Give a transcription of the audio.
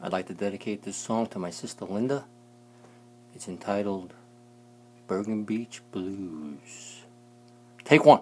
I'd like to dedicate this song to my sister Linda. It's entitled Bergen Beach Blues. Take one.